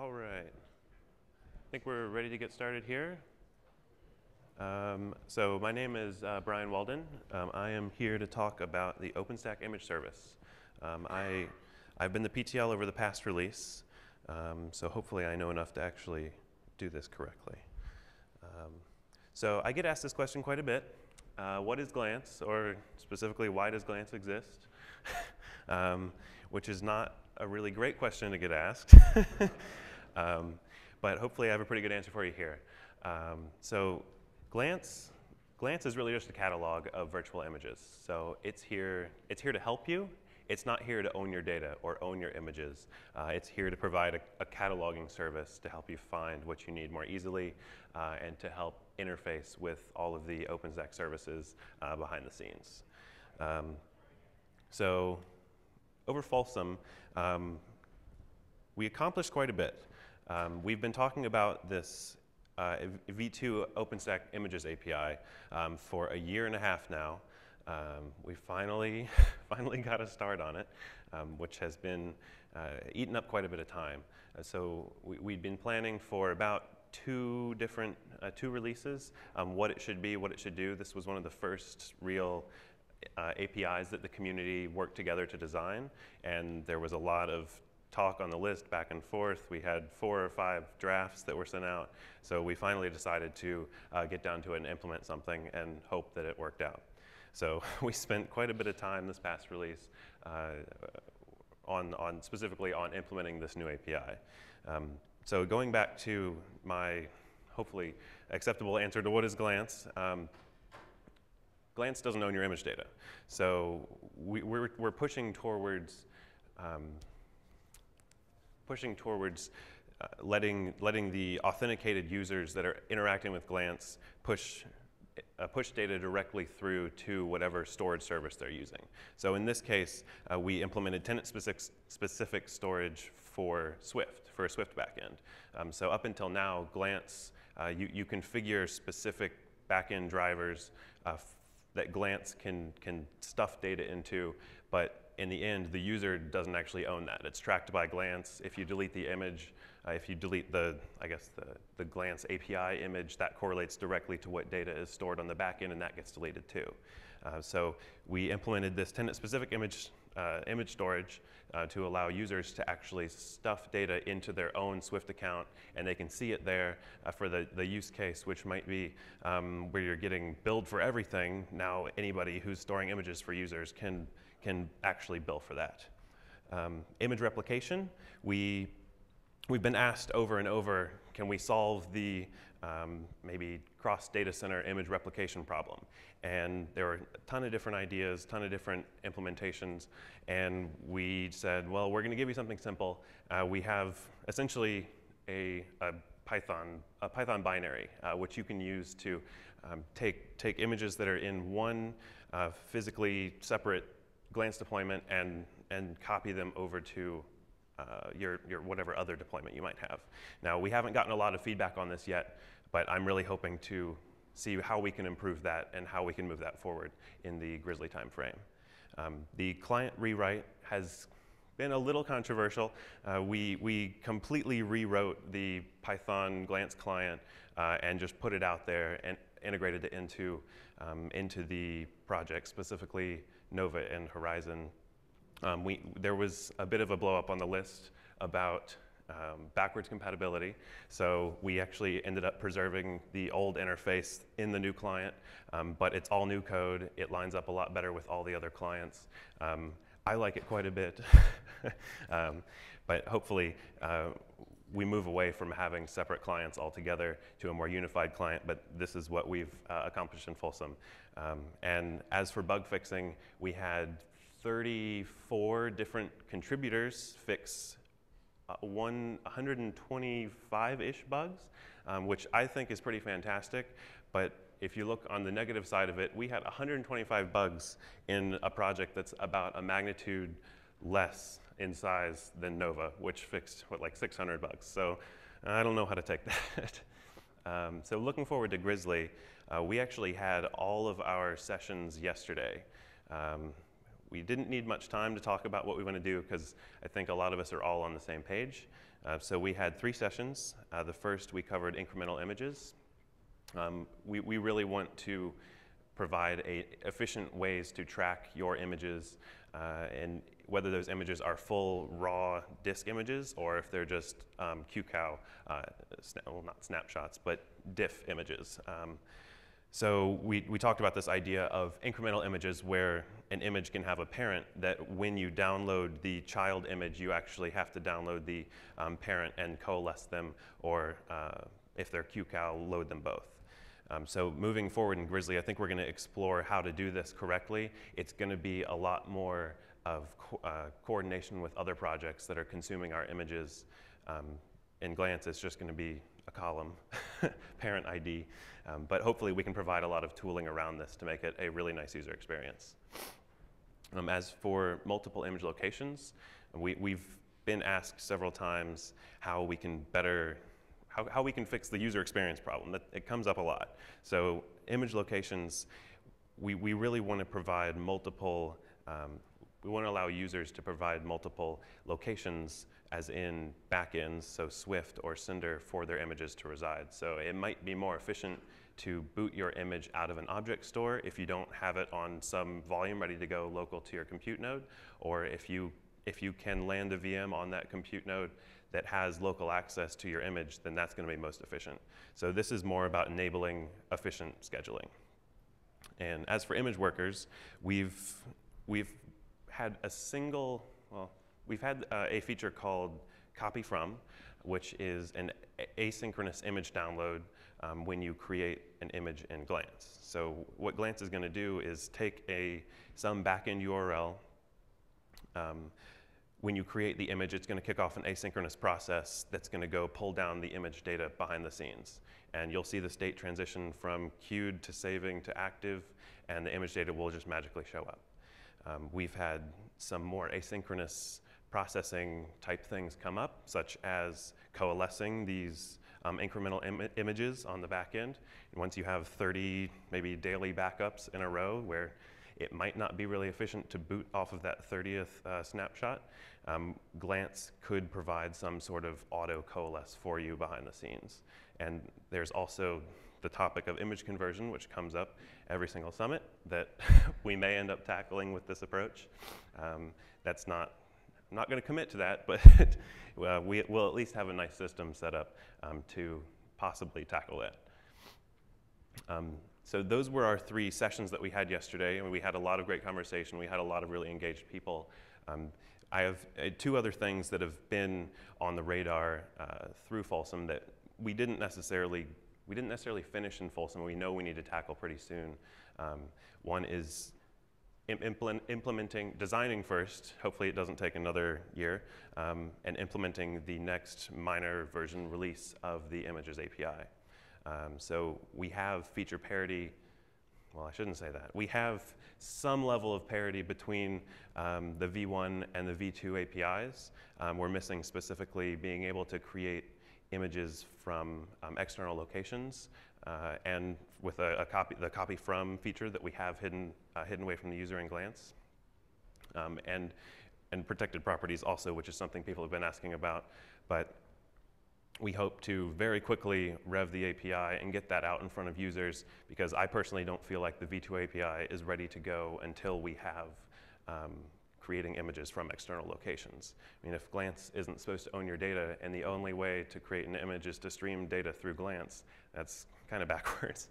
All right. I think we're ready to get started here. Um, so my name is uh, Brian Waldon. Um, I am here to talk about the OpenStack image service. Um, I, I've been the PTL over the past release, um, so hopefully I know enough to actually do this correctly. Um, so I get asked this question quite a bit. Uh, what is Glance, or specifically, why does Glance exist? Um, which is not a really great question to get asked. um, but hopefully I have a pretty good answer for you here. Um, so Glance, Glance is really just a catalog of virtual images. So it's here, it's here to help you. It's not here to own your data or own your images. Uh, it's here to provide a, a, cataloging service to help you find what you need more easily uh, and to help interface with all of the OpenStack services uh, behind the scenes. Um, so over Folsom, um, we accomplished quite a bit. Um, we've been talking about this uh, V2 OpenStack Images API um, for a year and a half now. Um, we finally, finally got a start on it, um, which has been uh, eaten up quite a bit of time. Uh, so we, had been planning for about two different, uh, two releases, um, what it should be, what it should do. This was one of the first real uh, APIs that the community worked together to design, and there was a lot of talk on the list back and forth. We had four or five drafts that were sent out, so we finally decided to uh, get down to it and implement something and hope that it worked out. So we spent quite a bit of time this past release uh, on, on specifically on implementing this new API. Um, so going back to my hopefully acceptable answer to what is Glance, um, Glance doesn't own your image data. So we, are we're, we're pushing towards um, pushing towards uh, letting, letting the authenticated users that are interacting with Glance push, uh, push data directly through to whatever storage service they're using. So in this case, uh, we implemented tenant-specific specific storage for Swift, for a Swift backend. Um, so up until now, Glance, uh, you, you configure specific backend drivers uh, that Glance can, can stuff data into, but in the end, the user doesn't actually own that. It's tracked by Glance. If you delete the image, uh, if you delete the, I guess, the, the Glance API image, that correlates directly to what data is stored on the backend, and that gets deleted too. Uh, so we implemented this tenant-specific image, uh, image storage uh, to allow users to actually stuff data into their own Swift account, and they can see it there uh, for the, the use case, which might be um, where you're getting billed for everything. Now anybody who's storing images for users can, can actually bill for that. Um, image replication, we, we've been asked over and over, can we solve the um, maybe cross data center image replication problem. And there were a ton of different ideas, a ton of different implementations, and we said, well, we're going to give you something simple. Uh, we have essentially a, a, Python, a Python binary, uh, which you can use to um, take, take images that are in one uh, physically separate glance deployment and, and copy them over to uh, your, your whatever other deployment you might have. Now, we haven't gotten a lot of feedback on this yet, but I'm really hoping to see how we can improve that and how we can move that forward in the Grizzly timeframe. Um, the client rewrite has been a little controversial. Uh, we, we completely rewrote the Python Glance client uh, and just put it out there and integrated it into, um, into the project, specifically Nova and Horizon um, we, there was a bit of a blow up on the list about um, backwards compatibility. So we actually ended up preserving the old interface in the new client, um, but it's all new code. It lines up a lot better with all the other clients. Um, I like it quite a bit, um, but hopefully uh, we move away from having separate clients altogether to a more unified client, but this is what we've uh, accomplished in Folsom. Um, and as for bug fixing, we had 34 different contributors fix uh, 125-ish bugs, um, which I think is pretty fantastic. But if you look on the negative side of it, we had 125 bugs in a project that's about a magnitude less in size than Nova, which fixed, what, like 600 bugs. So I don't know how to take that. um, so looking forward to Grizzly, uh, we actually had all of our sessions yesterday. Um, we didn't need much time to talk about what we want to do because I think a lot of us are all on the same page. Uh, so we had three sessions. Uh, the first, we covered incremental images. Um, we, we really want to provide a, efficient ways to track your images uh, and whether those images are full raw disk images or if they're just um, QCOW, uh, well, not snapshots, but diff images. Um, so we, we talked about this idea of incremental images where an image can have a parent that when you download the child image, you actually have to download the um, parent and coalesce them, or uh, if they're QCOW, load them both. Um, so moving forward in Grizzly, I think we're going to explore how to do this correctly. It's going to be a lot more of co uh, coordination with other projects that are consuming our images. Um, in Glance, it's just going to be a column, parent ID. Um, but hopefully we can provide a lot of tooling around this to make it a really nice user experience. Um, as for multiple image locations, we, we've been asked several times how we can better, how, how we can fix the user experience problem. That, it comes up a lot. So image locations, we, we really want to provide multiple um, we want to allow users to provide multiple locations as in backends, so Swift or Cinder for their images to reside. So it might be more efficient to boot your image out of an object store if you don't have it on some volume ready to go local to your compute node, or if you, if you can land a VM on that compute node that has local access to your image, then that's going to be most efficient. So this is more about enabling efficient scheduling. And as for image workers, we've, we've had a single, well, we've had uh, a feature called copy from, which is an asynchronous image download um, when you create an image in Glance. So what Glance is going to do is take a some backend URL. Um, when you create the image, it's going to kick off an asynchronous process that's going to go pull down the image data behind the scenes. And you'll see the state transition from queued to saving to active, and the image data will just magically show up. Um, we've had some more asynchronous processing type things come up, such as coalescing these um, incremental Im images on the back end. And once you have 30 maybe daily backups in a row where it might not be really efficient to boot off of that 30th uh, snapshot, um, Glance could provide some sort of auto coalesce for you behind the scenes. And there's also the topic of image conversion, which comes up every single summit that we may end up tackling with this approach. Um, that's not, I'm not going to commit to that, but uh, we will at least have a nice system set up um, to possibly tackle that. Um, so those were our three sessions that we had yesterday. Mean, we had a lot of great conversation. We had a lot of really engaged people. Um, I have uh, two other things that have been on the radar uh, through Folsom that we didn't necessarily we didn't necessarily finish in Folsom. We know we need to tackle pretty soon. Um, one is implement, implementing, designing first, hopefully it doesn't take another year, um, and implementing the next minor version release of the images API. Um, so we have feature parity, well, I shouldn't say that. We have some level of parity between um, the V1 and the V2 APIs. Um, we're missing specifically being able to create images from um, external locations uh, and with a, a, copy, the copy from feature that we have hidden, uh, hidden away from the user in Glance. Um, and, and protected properties also, which is something people have been asking about. But we hope to very quickly rev the API and get that out in front of users because I personally don't feel like the V2 API is ready to go until we have um, creating images from external locations. I mean, if Glance isn't supposed to own your data and the only way to create an image is to stream data through Glance, that's kind of backwards.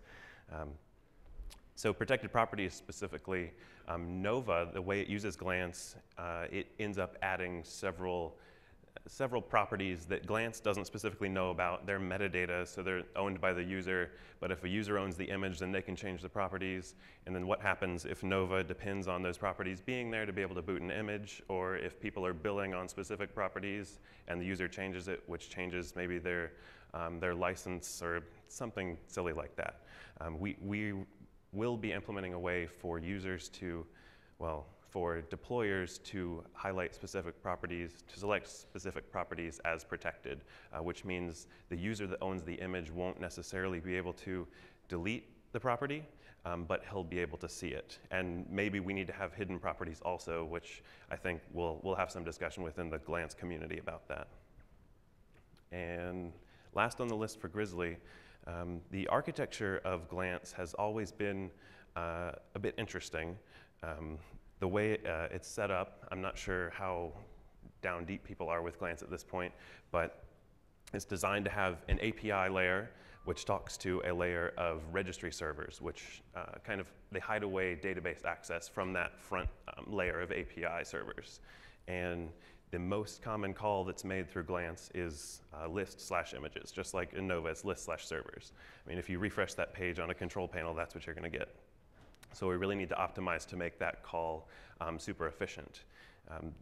Um, so protected properties specifically, um, Nova, the way it uses Glance, uh, it ends up adding several several properties that Glance doesn't specifically know about. They're metadata, so they're owned by the user. But if a user owns the image, then they can change the properties. And then what happens if Nova depends on those properties being there to be able to boot an image, or if people are billing on specific properties and the user changes it, which changes maybe their, um, their license or something silly like that. Um, we, we will be implementing a way for users to, well, for deployers to highlight specific properties, to select specific properties as protected, uh, which means the user that owns the image won't necessarily be able to delete the property, um, but he'll be able to see it. And maybe we need to have hidden properties also, which I think we'll, we'll have some discussion within the Glance community about that. And last on the list for Grizzly, um, the architecture of Glance has always been uh, a bit interesting. Um, the way uh, it's set up, I'm not sure how down deep people are with Glance at this point, but it's designed to have an API layer which talks to a layer of registry servers, which uh, kind of, they hide away database access from that front um, layer of API servers. And the most common call that's made through Glance is uh, list slash images, just like in Nova, it's list slash servers. I mean, if you refresh that page on a control panel, that's what you're gonna get. So we really need to optimize to make that call um, super efficient. Um,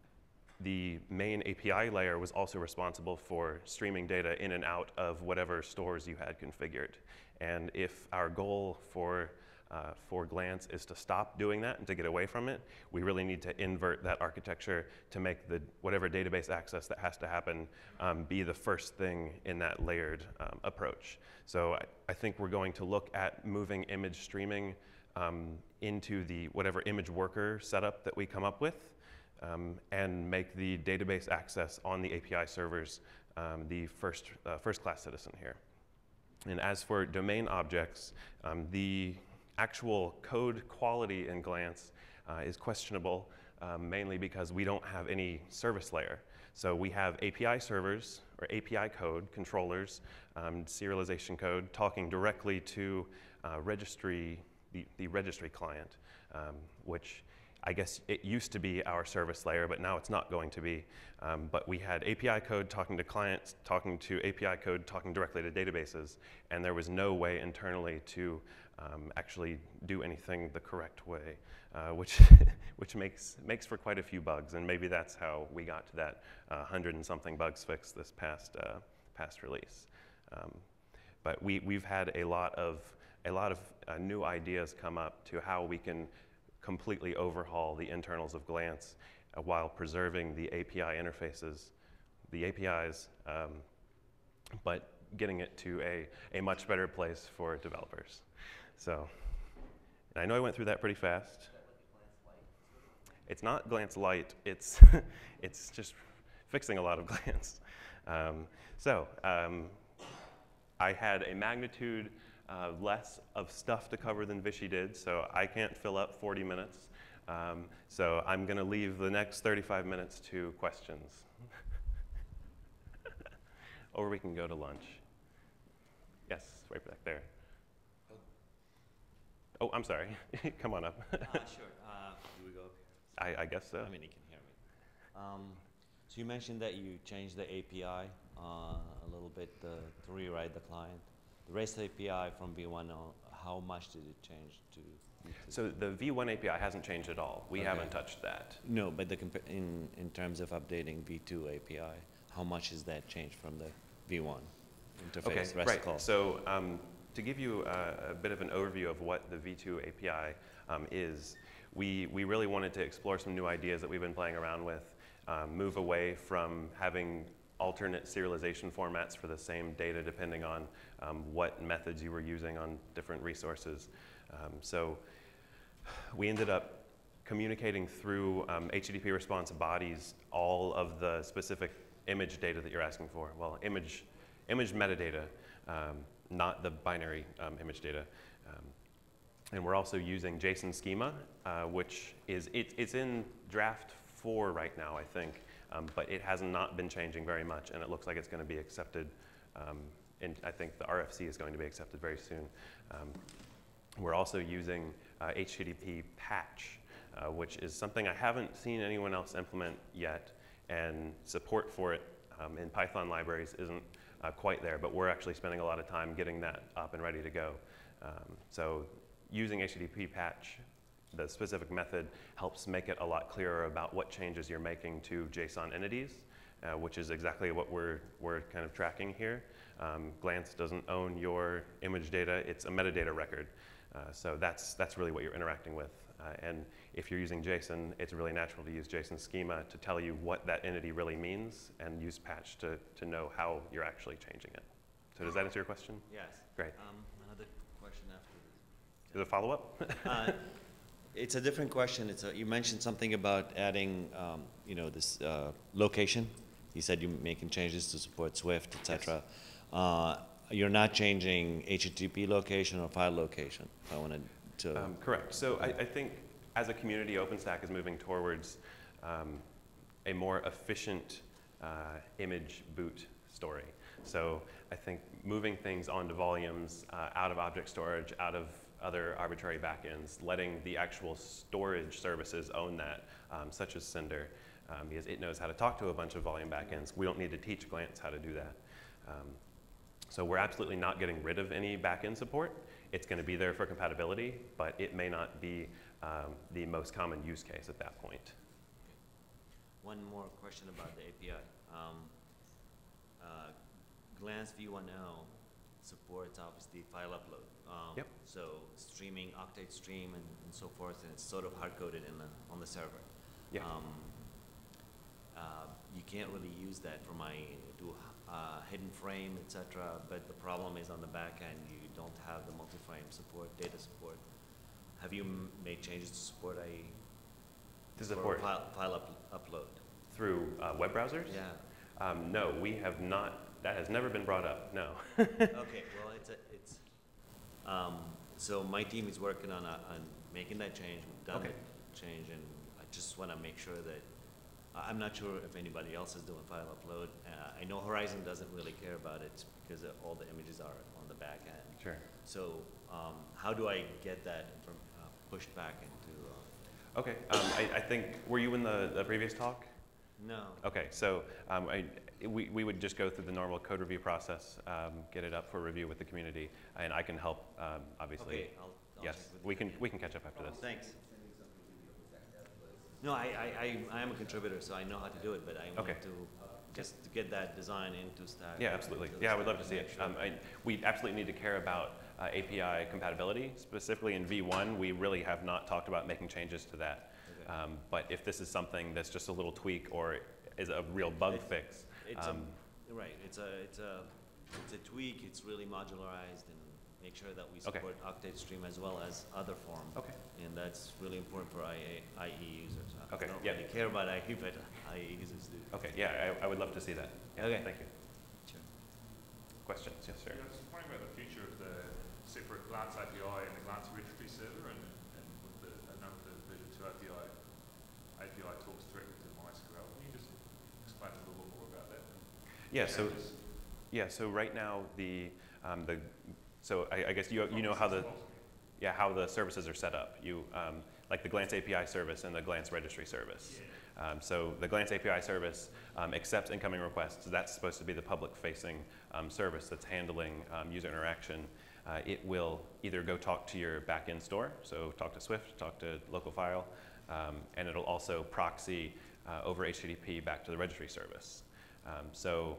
the main API layer was also responsible for streaming data in and out of whatever stores you had configured. And if our goal for, uh, for Glance is to stop doing that and to get away from it, we really need to invert that architecture to make the whatever database access that has to happen um, be the first thing in that layered um, approach. So I, I, think we're going to look at moving image streaming um, into the whatever image worker setup that we come up with um, and make the database access on the API servers um, the first, uh, first class citizen here. And as for domain objects, um, the actual code quality in Glance uh, is questionable, um, mainly because we don't have any service layer. So we have API servers or API code, controllers, um, serialization code, talking directly to uh, registry, the, registry client, um, which I guess it used to be our service layer, but now it's not going to be. Um, but we had API code talking to clients, talking to API code, talking directly to databases, and there was no way internally to um, actually do anything the correct way, uh, which, which makes, makes for quite a few bugs. And maybe that's how we got to that uh, hundred and something bugs fixed this past, uh, past release. Um, but we, we've had a lot of, a lot of uh, new ideas come up to how we can completely overhaul the internals of Glance uh, while preserving the API interfaces, the APIs, um, but getting it to a, a much better place for developers. So, I know I went through that pretty fast. It's not Glance Light, it's, it's just fixing a lot of Glance. Um, so, um, I had a magnitude uh, less of stuff to cover than Vishy did, so I can't fill up 40 minutes. Um, so I'm going to leave the next 35 minutes to questions. or we can go to lunch. Yes, right back there. Oh, I'm sorry. Come on up. uh, sure. Uh, do we go up here? I, I, guess so. I mean, he can hear me. Um, so you mentioned that you changed the API uh, a little bit to rewrite the client. The REST API from V1, on, how much did it change to? So the V1 API hasn't changed at all. We okay. haven't touched that. No, but the in, in terms of updating V2 API, how much has that changed from the V1 interface? Okay, REST right. Call? So um, to give you a, a, bit of an overview of what the V2 API um, is, we, we really wanted to explore some new ideas that we've been playing around with, um, move away from having alternate serialization formats for the same data depending on um, what methods you were using on different resources. Um, so we ended up communicating through um, HTTP response bodies all of the specific image data that you're asking for. Well, image, image metadata, um, not the binary um, image data. Um, and we're also using JSON schema, uh, which is, it, it's in draft four right now, I think. Um, but it has not been changing very much, and it looks like it's going to be accepted. Um, and I think the RFC is going to be accepted very soon. Um, we're also using uh, HTTP patch, uh, which is something I haven't seen anyone else implement yet, and support for it um, in Python libraries isn't uh, quite there, but we're actually spending a lot of time getting that up and ready to go. Um, so using HTTP patch the specific method helps make it a lot clearer about what changes you're making to JSON entities, uh, which is exactly what we're, we're kind of tracking here. Um, Glance doesn't own your image data, it's a metadata record. Uh, so that's, that's really what you're interacting with. Uh, and if you're using JSON, it's really natural to use JSON schema to tell you what that entity really means and use patch to, to know how you're actually changing it. So does that answer your question? Yes. Great. Um, another question after this. Is it a follow-up? it's a different question. It's a, you mentioned something about adding, um, you know, this uh, location. you said you're making changes to support Swift, et cetera. Uh, You're not changing HTTP location or file location, if I wanted to. Um, correct. So I, I think as a community, OpenStack is moving towards um, a more efficient uh, image boot story. So I think moving things onto volumes uh, out of object storage, out of other arbitrary backends, letting the actual storage services own that, um, such as Cinder, um, because it knows how to talk to a bunch of volume backends. We don't need to teach Glance how to do that. Um, so we're absolutely not getting rid of any backend support. It's going to be there for compatibility, but it may not be um, the most common use case at that point. One more question about the API. Um, uh, Glance V1.0 supports obviously file upload. Um, Yep. So streaming, octet stream and, and so forth, and it's sort of hard-coded in the, on the server. Yeah. Um, uh, you can't really use that for my, do uh, hidden frame, etc. but the problem is on the back end, you don't have the multi-frame support, data support. Have you m- made changes to support a? To support File, file up, upload? through uh, web browsers? Yeah. Um, no, we have not. That has never been brought up. No. Okay, well, it's a, it's, um, so my team is working on, a- on making that change, we've done Okay. the change, and I just wanna make sure that, I'm not sure if anybody else is doing file upload. Uh, I know Horizon doesn't really care about it, because all the images are on the back end. sure. So, um, how do I get that from, uh, pushed back into, uh, Okay. Um, I, I think. Were you in the, the previous talk? no? Okay. So um, I, we, we would just go through the normal code review process, um, get it up for review with the community, and I can help. Um, obviously. Okay, I'll, I'll yes. We can we can catch up after this. Thanks. No, I, I, I, I am a contributor, so I know how to do it, but I Okay. want to, just to get that design into Stack. Yeah, absolutely. Yeah, I would love to see it. sure- Um, I, we absolutely need to care about uh, API compatibility. Specifically in V1, we really have not talked about making changes to that. Okay. Um, but if this is something that's just a little tweak or is a real bug It's- fix, It's a, um, right, it's a, it's a, it's a tweak, it's really modularized, and make sure that we Okay. support Octet Stream as well as other forms. Okay. And that's really important for IA, IE users. I Okay, don't yeah. really care about IE, but IE users do. okay, yeah, I, I would love to see that. Yeah, Okay. Thank you. Sure. Questions? Yes, sir. Yeah, I was wondering about the future of the separate Glance API and the Glance registry server and, and with the, I know the version two API, API talks directly to MySQL. Can you just explain a little bit more about that? Yeah, so, yeah, so right now, the, um, the, so I, I guess you, you know how the, yeah, how the services are set up. You, um, like the Glance API service and the Glance registry service. Um, so the Glance API service um, accepts incoming requests. That's supposed to be the public-facing um, service that's handling um, user interaction. Uh, it will either go talk to your backend store, so talk to Swift, talk to local file, um, and it'll also proxy uh, over HTTP back to the registry service. Um, so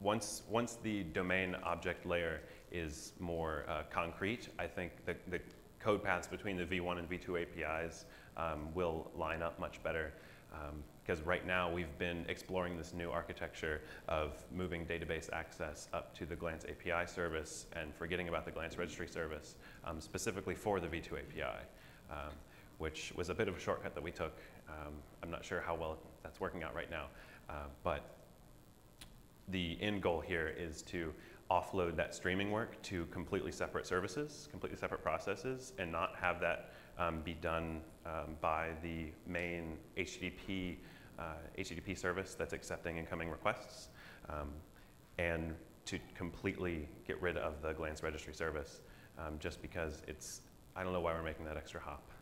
once, once the domain object layer is more uh, concrete, I think the, the code paths between the V1 and V2 APIs um, will line up much better. Um, because right now we've been exploring this new architecture of moving database access up to the Glance API service and forgetting about the Glance registry service, um, specifically for the V2 API, um, which was a bit of a shortcut that we took. Um, I'm not sure how well that's working out right now, uh, but the end goal here is to offload that streaming work to completely separate services, completely separate processes, and not have that um, be done um, by the main HTTP, uh, HTTP service that's accepting incoming requests, um, and to completely get rid of the Glance registry service, um, just because it's, I don't know why we're making that extra hop.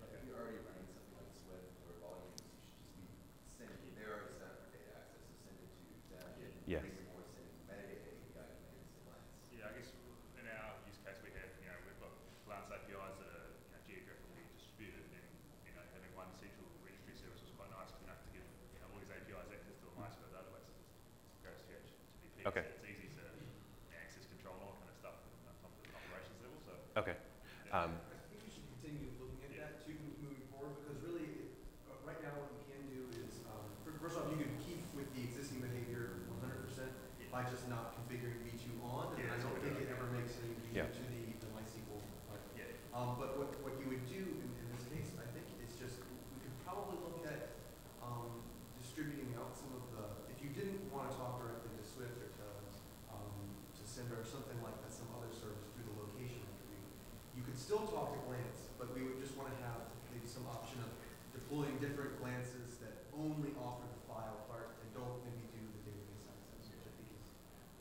Like if you're already running something like Swift or volumes, you should just be sending, they're already set up for data access, so send it to them. Yes. Make it more sending metadata API commands to Glance. Yeah, I guess in our use case, we have, you know, we've got Glance APIs that are, you know, geographically distributed and, you know, having one central registry service was quite nice, you know, to give, you know, all these APIs access to a MySQL database. It's gross stretch, to be fair. Okay. It's easy to access control and all that kind of stuff at an operations level, so. Okay. Um, I think we should continue looking at that too, moving forward, because really, uh, right now, what you can do is, um, fir- first off, you can keep with the existing behavior one hundred percent by just not configuring V two on, and Yeah, I that's don't what we think do. it ever makes any Yeah. change to the, the MySQL. part. Yeah. Um, but what, what you would do in, in this case, I think, is just, we could probably look at, um, distributing out some of the, if if you didn't want to talk directly to Swift or to, um, to or something like that, some other service through the location entry, you could still talk to Glance, but we would just want to have maybe some option of deploying different glances that only offer the file part and don't maybe do the database access, which I think is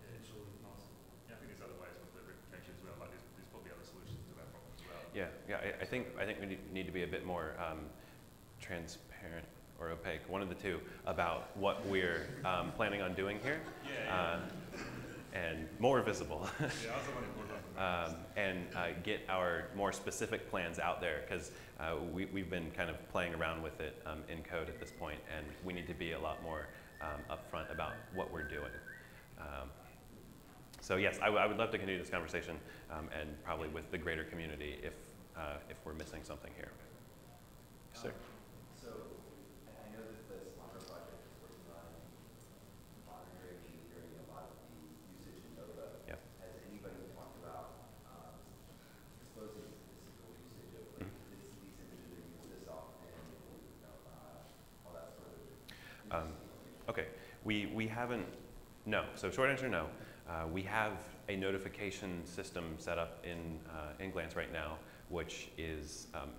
potentially possible. Yeah, I think there's other ways with the replication as well, like there's, there's probably other solutions to that problem as well. Yeah, yeah, I, I think, I think we need- need to be a bit more um, transparent or opaque, one of the two, about what we're um, planning on doing here. uh, And more visible. Yeah, I was the one who brought it up. um, and uh, get our more specific plans out there because uh, we, we've been kind of playing around with it um, in code at this point, and we need to be a lot more um, upfront about what we're doing. Um, so yes, I would love to continue this conversation, um, and probably with the greater community if uh, if we're missing something here. Yes, sir. So, I, I know that the Ceilometer project is working on monitoring and monitoring a lot of the usage in Nova. Yep. Has anybody talked about, um, exposing statistical usage of like, Mhm. this, these images are used this often, or, you know, uh, all that sort of. Um, interesting information? Okay, we, we haven't, no. So short answer, no. Uh, we have a notification system set up in, uh, in Glance right now, which is um,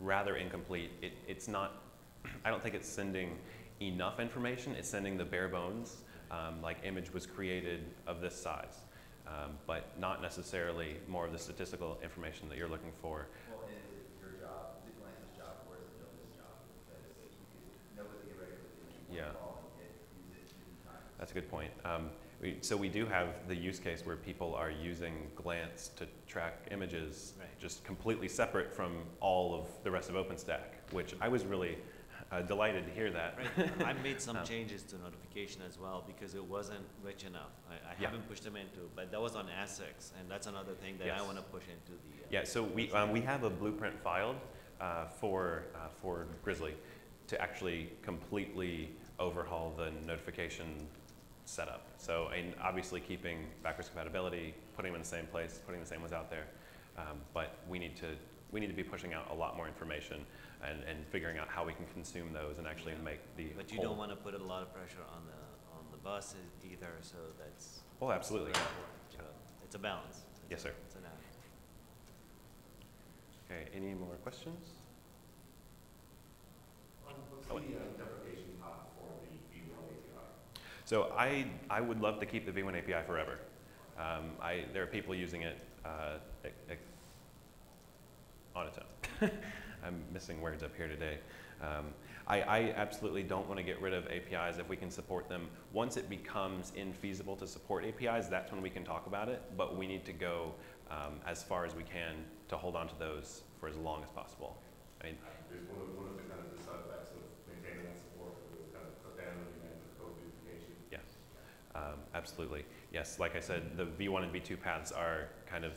rather incomplete. It, it's not, I don't think it's sending enough information. It's sending the bare bones, um, like image was created of this size, um, but not necessarily more of the statistical information that you're looking for. Well, and is it your job, is it Glance's job, or is it Nova's job? Because you could Nova theoretically, can make Yeah. one call and get, use it two times. That's a good point. Um, we, so we do have the use case where people are using Glance to track images Right. just completely separate from all of the rest of OpenStack, which I was really uh, delighted to hear that. Right, I made some Um, changes to notification as well because it wasn't rich enough. I, I Yeah. haven't pushed them into, but that was on Essex, and that's another thing that I wanna push into the. uh, Yeah, so we, um, we have a blueprint filed uh, for, uh, for Grizzly to actually completely overhaul the notification setup. So, and obviously keeping backwards compatibility, putting them in the same place, putting the same ones out there. Um, but we need to, we need to be pushing out a lot more information and, and figuring out how we can consume those and actually make the But you whole- don't wanna put a lot of pressure on the, on the bus e- either, so that's. Oh, absolutely, that's yeah. So It's a balance. Yes, sir. It's an act. Okay, any more questions? What's Oh, the uh, deprecation path for the V1 API? So I, I would love to keep the V1 API forever. Um, I, there are people using it uh, on its own. I'm missing words up here today. Um, I, I absolutely don't want to get rid of APIs if we can support them. Once it becomes infeasible to support APIs, that's when we can talk about it. But we need to go um, as far as we can to hold on to those for as long as possible. I mean, Is one of, one of the kind of the side effects of maintaining that support, will kind of cut down on the amount of code duplication. Yes, um, absolutely. Yes, like I said, the V1 and V2 paths are kind of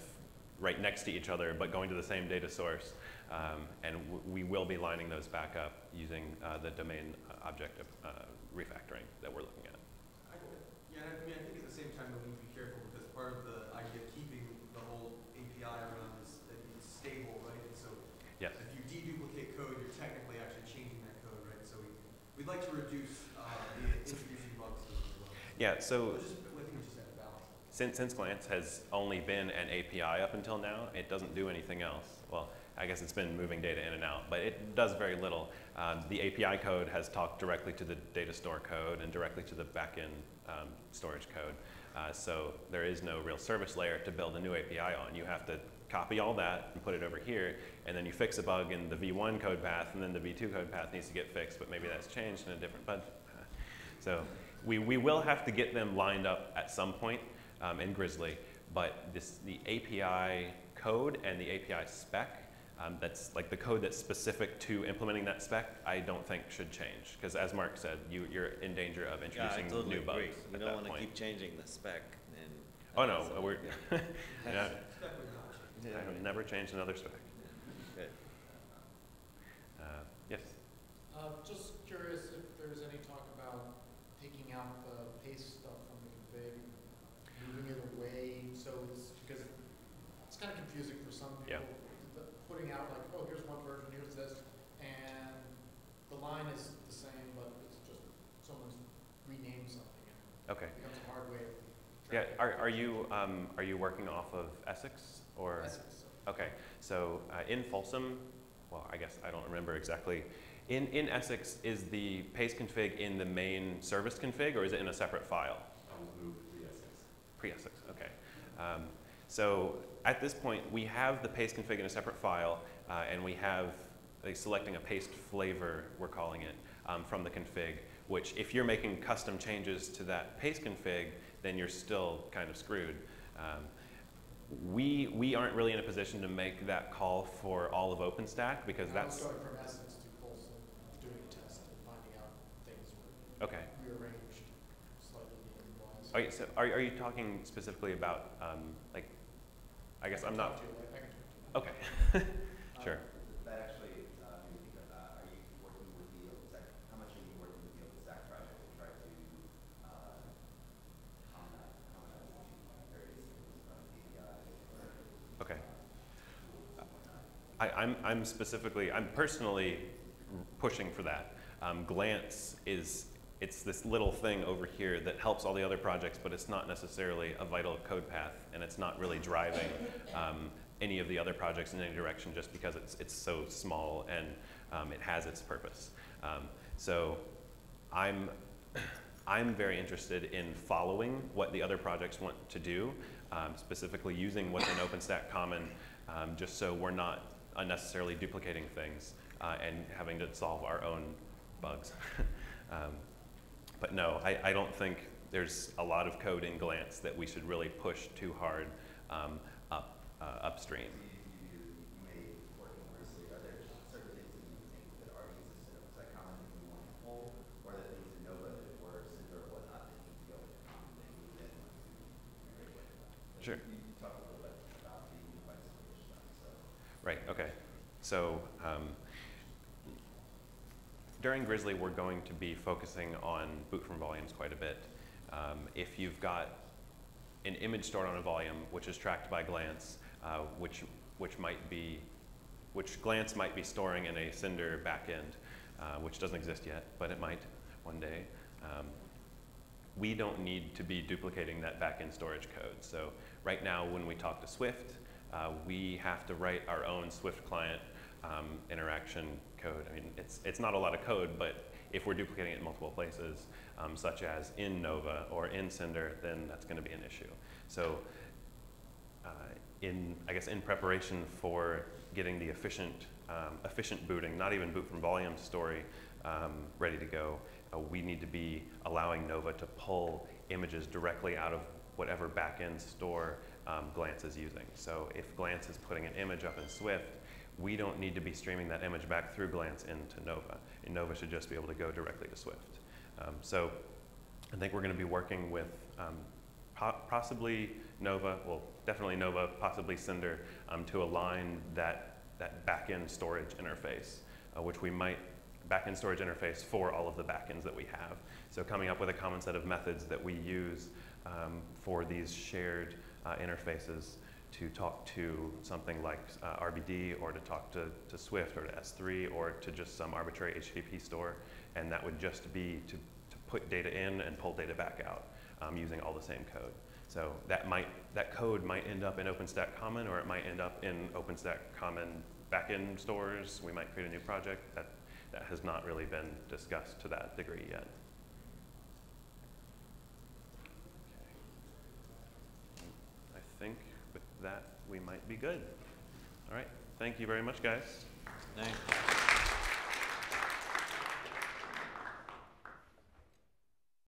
right next to each other, but going to the same data source. Um, and we will be lining those back up using uh, the domain uh, object of, uh, refactoring that we're looking at. I, yeah, I mean, I think at the same time, we need to be careful because part of the idea of keeping the whole API around is that it's stable, right? And so Yes. if you deduplicate code, you're technically actually changing that code, right? So we, we'd like to reduce, uh, the introducing bugs to it as well. Yeah, so We'll just, I think we just have to so since, since Glance has only been an API up until now, it doesn't do anything else. Well, I guess it's been moving data in and out, but it does very little. Um, the API code has talked directly to the data store code and directly to the backend um, storage code. Uh, so there is no real service layer to build a new API on. You have to copy all that and put it over here, and then you fix a bug in the V1 code path, and then the V2 code path needs to get fixed, but maybe that's changed in a different budget. So we, we will have to get them lined up at some point um, in Grizzly, but this, the API code and the API spec, um, that's like the code that's specific to implementing that spec, I don't think should change. Because as Mark said, you, you're in danger of introducing Yeah, I introducing totally new bugs agree. You at don't wanna keep changing the spec and. Oh, no, so- we're, yeah. yeah, Definitely. I have never changed another spec. Good. Uh, yes, Uh, just curious if there's any talk about taking out the paste stuff from the config, moving it away, so it's, because it's kind of confusing for some Yeah. people. the- Putting out like, oh, here's one version, here's this, and the line is the same, but it's just, someone's renamed something and Okay. it becomes a hard way of. Yeah, are, are you, um, are you working off of Essex or? Essex. Okay, so uh, in Folsom, well, I guess I don't remember exactly. In, in Essex, is the paste config in the main service config or is it in a separate file? I was moved to the Essex. Pre-Essex, okay. Um, so at this point, we have the paste config in a separate file, uh, and we have uh, selecting a paste flavor, we're calling it, um, from the config, which if you're making custom changes to that paste config, then you're still kind of screwed. Um, we, we aren't really in a position to make that call for all of OpenStack because that's, going from Essex to Folsom, doing a test and finding out things were okay. rearranged slightly name-wise. Are you, so are, are you talking specifically about, um, like, I guess I'm not, Talk to you later. I can talk to you. okay, sure. That actually, uh, made me think of, uh, are you working with the OpenStack, how much are you working with the OpenStack project to try to, uh, common, commonize various things from APIs or? Okay. tools and whatnot? I, I'm, I'm specifically, I'm personally pushing for that. Um, Glance is, it's this little thing over here that helps all the other projects, but it's not necessarily a vital code path, and it's not really driving um, any of the other projects in any direction just because it's, it's so small and um, it has its purpose. Um, so I'm, I'm very interested in following what the other projects want to do, um, specifically using what's in OpenStack Common, um, just so we're not unnecessarily duplicating things uh, and having to solve our own bugs. but no, I, I don't think there's a lot of code in Glance that we should really push too hard um, up, uh, upstream. Sure. You, you talked a little bit about the unified storage stuff, so. Right, okay. So um, during Grizzly, we're going to be focusing on boot from volumes quite a bit. Um, if you've got an image stored on a volume, which is tracked by Glance, uh, which, which might be, which Glance might be storing in a Cinder backend, uh, which doesn't exist yet, but it might one day. Um, we don't need to be duplicating that backend storage code. So right now, when we talk to Swift, uh, we have to write our own Swift client um, interaction code. I mean, it's, it's not a lot of code, but if we're duplicating it in multiple places, um, such as in Nova or in Cinder, then that's going to be an issue. So uh, in, I guess, in preparation for getting the efficient, um, efficient booting, not even boot from volume story um, ready to go, uh, we need to be allowing Nova to pull images directly out of whatever backend store um, Glance is using. So if Glance is putting an image up in Swift, we don't need to be streaming that image back through Glance into Nova. And Nova should just be able to go directly to Swift. Um, so I think we're going to be working with um, po possibly Nova, well, definitely Nova, possibly Cinder, um, to align that, that backend storage interface, uh, which we might, backend storage interface for all of the backends that we have. So coming up with a common set of methods that we use um, for these shared uh, interfaces to talk to something like uh, RBD or to talk to, to Swift or to S3 or to just some arbitrary HTTP store. And that would just be to, to put data in and pull data back out um, using all the same code. So that might, that code might end up in OpenStack Common or it might end up in OpenStack Common backend stores. We might create a new project. That, that has not really been discussed to that degree yet. I think that, we might be good. All right. Thank you very much, guys. Thank